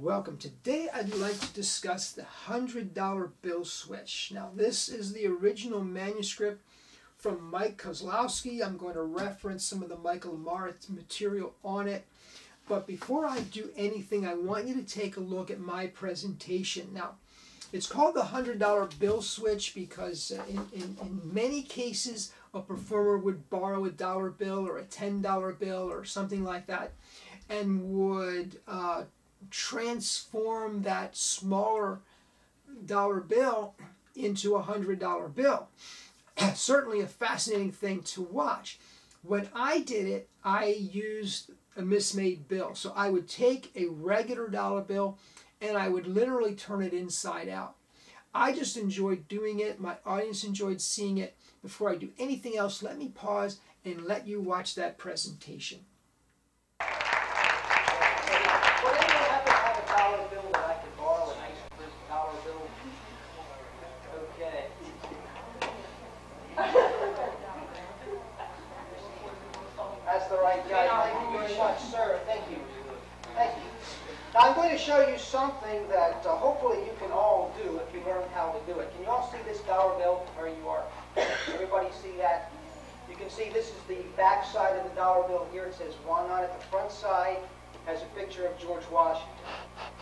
welcome. Today I'd like to discuss the $100 bill switch. Now this is the original manuscript from Mike Koslowski. I'm going to reference some of the Michael Ammar material on it. But before I do anything, I want you to take a look at my presentation. Now, it's called the $100 bill switch because uh, in, in, in many cases, a performer would borrow a dollar bill or a $10 bill or something like that and would uh, transform that smaller dollar bill into a hundred dollar bill. Certainly a fascinating thing to watch. When I did it, I used a mismade bill. So I would take a regular dollar bill and I would literally turn it inside out. I just enjoyed doing it. My audience enjoyed seeing it. Before I do anything else, let me pause and let you watch that presentation. I'm going to show you something that uh, hopefully you can all do if you learn how to do it. Can you all see this dollar bill where you are? Everybody see that? You can see this is the back side of the dollar bill here. It says one on it. The front side has a picture of George Washington.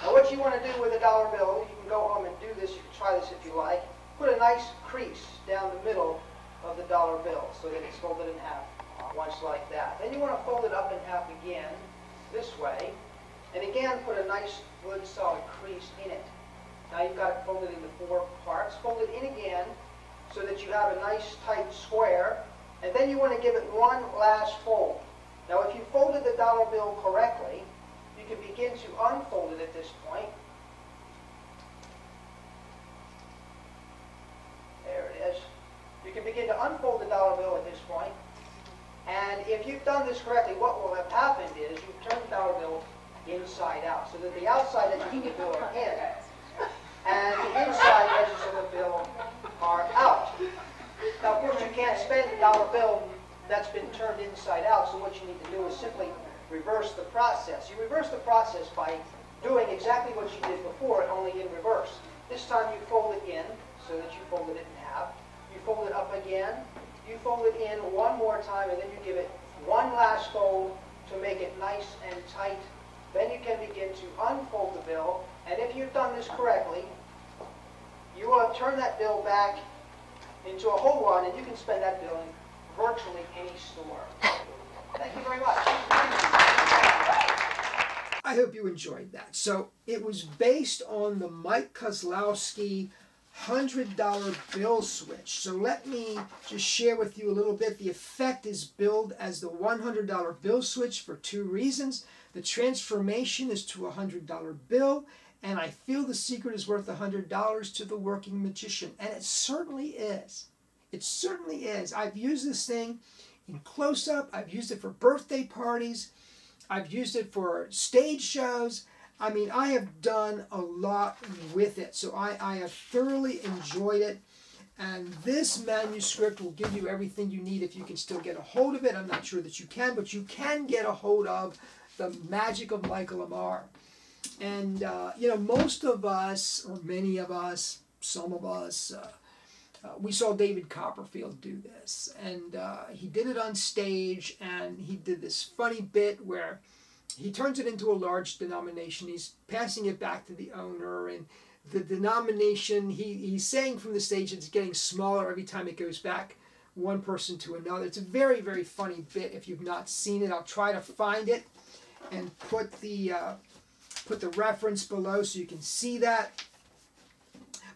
Now what you want to do with a dollar bill, you can go home and do this. You can try this if you like. Put a nice crease down the middle of the dollar bill so that it's folded in half, once like that. Then you want to fold it up in half again, this way. And again, put a nice, good, solid crease in it. Now you've got it folded into four parts. Fold it in again so that you have a nice, tight square. And then you want to give it one last fold. Now if you folded the dollar bill correctly, you can begin to unfold it at this point. There it is. You can begin to unfold the dollar bill at this point. And if you've done this correctly, what will have happened is you've turned the dollar bill inside out, so that the outside edges of the bill are in, and the inside edges of the bill are out. Now, of course, you can't spend a dollar bill that's been turned inside out, so what you need to do is simply reverse the process. You reverse the process by doing exactly what you did before, only in reverse. This time you fold it in, so that you folded it in half. You fold it up again. You fold it in one more time, and then you give it one last fold to make it nice and tight then you can begin to unfold the bill, and if you've done this correctly, you will have turned that bill back into a whole one, and you can spend that bill in virtually any store. Thank you very much. I hope you enjoyed that. So it was based on the Mike Koslowski $100 bill switch. So let me just share with you a little bit. The effect is billed as the $100 bill switch for two reasons. The transformation is to a $100 bill, and I feel the secret is worth a $100 to the working magician. And it certainly is. It certainly is. I've used this thing in close-up. I've used it for birthday parties. I've used it for stage shows. I mean, I have done a lot with it. So I, I have thoroughly enjoyed it. And this manuscript will give you everything you need if you can still get a hold of it. I'm not sure that you can, but you can get a hold of the magic of Michael Ammar. And, uh, you know, most of us, or many of us, some of us, uh, uh, we saw David Copperfield do this. And uh, he did it on stage, and he did this funny bit where he turns it into a large denomination. He's passing it back to the owner, and the denomination, he, he's saying from the stage it's getting smaller every time it goes back one person to another. It's a very, very funny bit. If you've not seen it, I'll try to find it and put the uh, put the reference below so you can see that.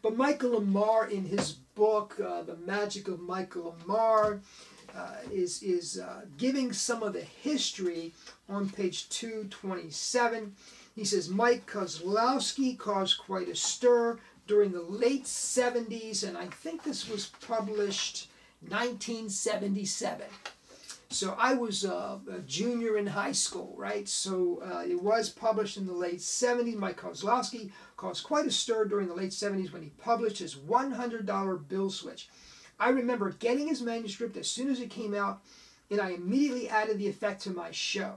But Michael Ammar in his book, uh, The Magic of Michael Ammar, uh, is, is uh, giving some of the history on page 227. He says Mike Koslowski caused quite a stir during the late 70s, and I think this was published 1977. So I was a, a, junior in high school, right? So uh, it was published in the late 70s. Mike Koslowski caused quite a stir during the late 70s when he published his $100 bill switch. I remember getting his manuscript as soon as it came out, and I immediately added the effect to my show.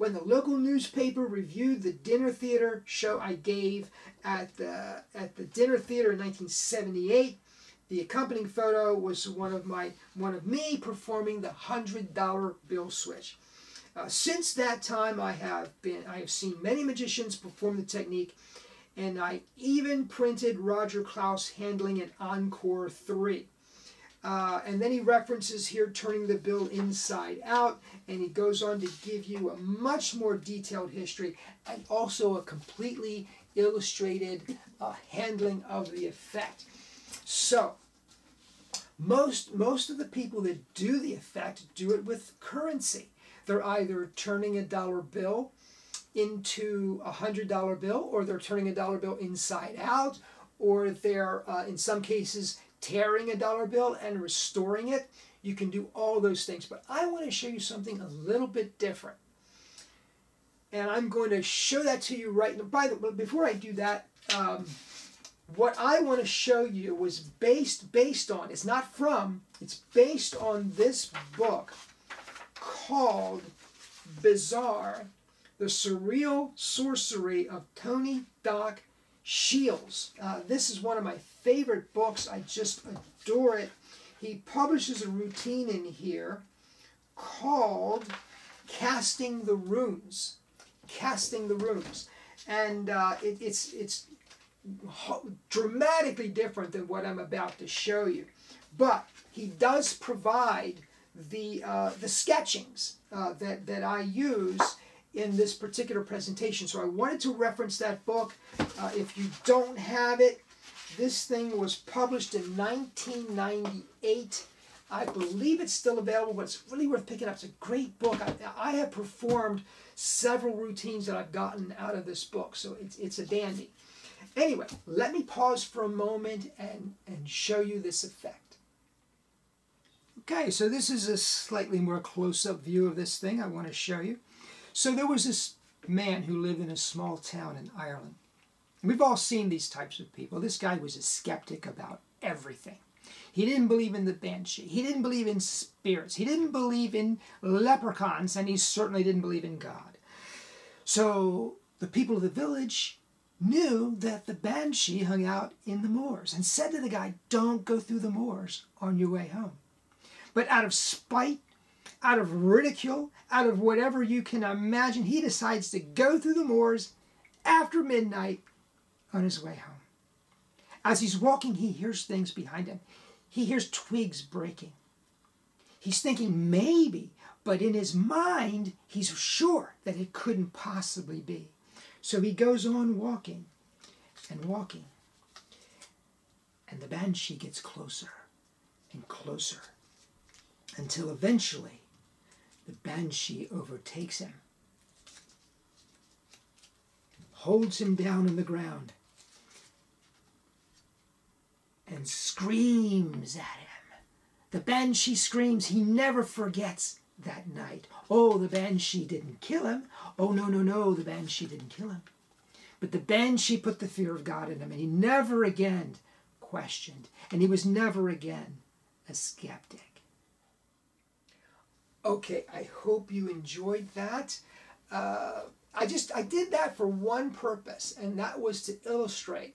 When the local newspaper reviewed the dinner theater show I gave at the at the dinner theater in 1978. The accompanying photo was one of my one of me performing the hundred dollar bill switch. Uh, since that time, I have been I have seen many magicians perform the technique, and I even printed Roger Klause handling an Encore three. Uh, and then he references here turning the bill inside out, and he goes on to give you a much more detailed history and also a completely illustrated uh, handling of the effect. So, most most of the people that do the effect do it with currency. They're either turning a dollar bill into a hundred dollar bill, or they're turning a dollar bill inside out, or they're uh, in some cases tearing a dollar bill and restoring it. You can do all those things, but I want to show you something a little bit different. And I'm going to show that to you right now. By the way, before I do that, um, what I want to show you was based based on. It's not from. It's based on this book called Bizarre: The Surreal Sorcery of Tony Doc Shiels. Uh, this is one of my favorite books. I just adore it. He publishes a routine in here called Casting the Runes. Casting the Runes. And uh, it, it's, it's dramatically different than what I'm about to show you. But he does provide the, uh, the sketchings uh, that, that I use in this particular presentation. So I wanted to reference that book. Uh, if you don't have it, this thing was published in 1998. I believe it's still available, but it's really worth picking up. It's a great book. I, I have performed several routines that I've gotten out of this book, so it's, it's a dandy. Anyway, let me pause for a moment and, and show you this effect. Okay, so this is a slightly more close-up view of this thing I want to show you. So there was this man who lived in a small town in Ireland. We've all seen these types of people. This guy was a skeptic about everything. He didn't believe in the banshee. He didn't believe in spirits. He didn't believe in leprechauns, and he certainly didn't believe in God. So the people of the village knew that the banshee hung out in the moors and said to the guy, Don't go through the moors on your way home. But out of spite, out of ridicule, out of whatever you can imagine, he decides to go through the moors after midnight on his way home. As he's walking, he hears things behind him. He hears twigs breaking. He's thinking maybe, but in his mind, he's sure that it couldn't possibly be. So he goes on walking and walking. And the banshee gets closer and closer until eventually the banshee overtakes him, holds him down on the ground, and screams at him. The banshee screams. He never forgets that night. Oh, the banshee didn't kill him. Oh, no, no, no, the banshee didn't kill him. But the banshee put the fear of God in him, and he never again questioned, and he was never again a skeptic. Okay, I hope you enjoyed that. Uh, I just I did that for one purpose, and that was to illustrate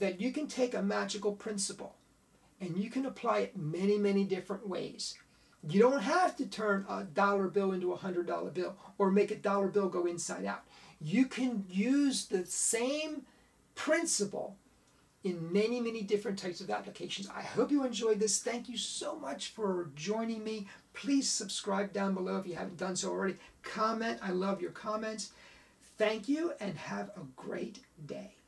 that you can take a magical principle and you can apply it many, many different ways. You don't have to turn a dollar bill into a hundred dollar bill or make a dollar bill go inside out. You can use the same principle in many, many different types of applications. I hope you enjoyed this. Thank you so much for joining me. Please subscribe down below if you haven't done so already. Comment. I love your comments. Thank you and have a great day.